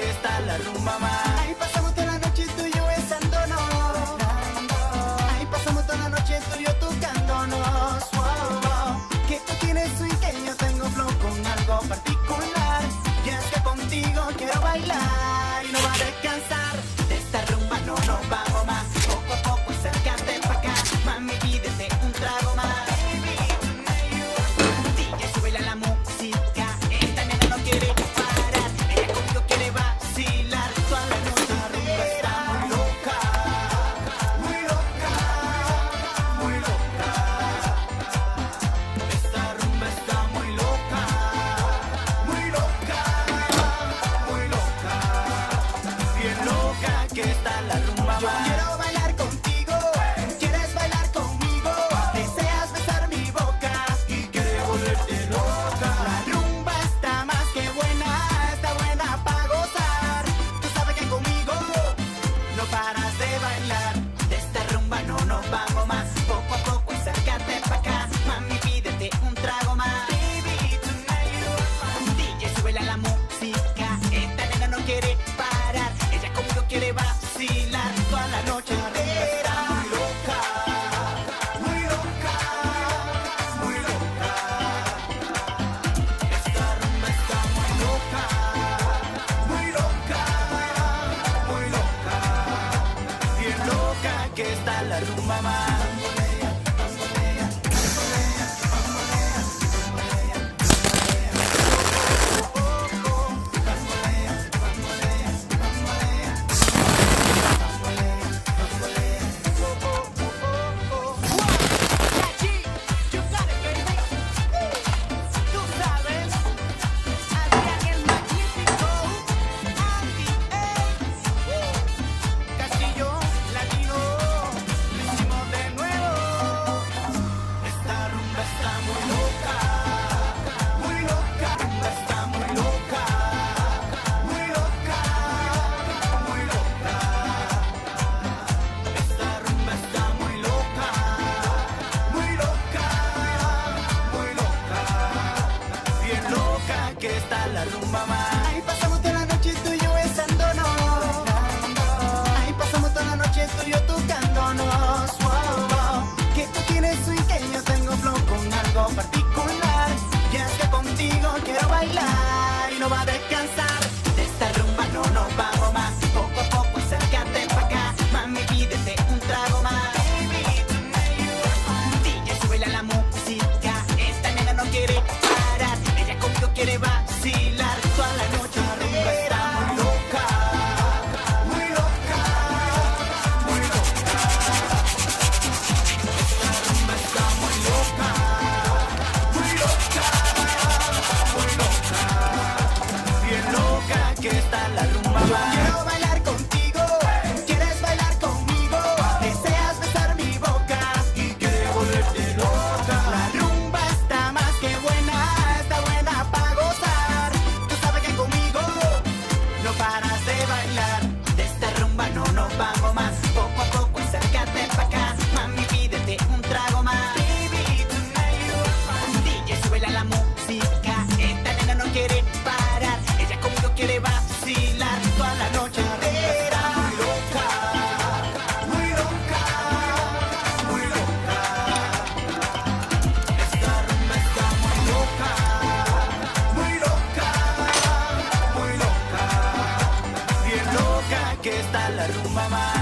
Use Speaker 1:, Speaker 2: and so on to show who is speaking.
Speaker 1: que está la rumba más. que está la la rumba más.
Speaker 2: Ahí pasamos toda la noche tú y yo besándonos. Ahí pasamos toda la noche tú y yo tocándonos. Wow, wow. Que tú tienes swing, que yo tengo flow con algo particular. Y es que contigo quiero bailar y no va a descansar.
Speaker 1: мама.